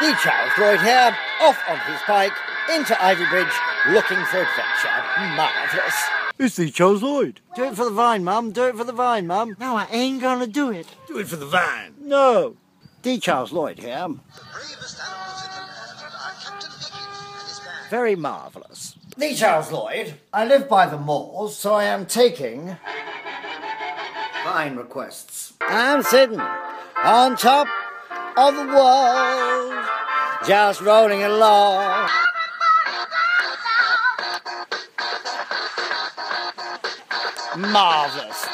The Charles Lloyd here, off on his bike, into Ivybridge, looking for adventure. Marvellous. It's the Charles Lloyd. Do it for the vine, Mum. Do it for the vine, Mum. No, I ain't gonna do it. Do it for the vine. No. The Charles Lloyd here. The bravest animals in the world are Captain Hickon and his man. Very marvellous. The Charles Lloyd. I live by the moors, so I am taking vine requests. I'm sitting on top of the world, just rolling along. Marvellous.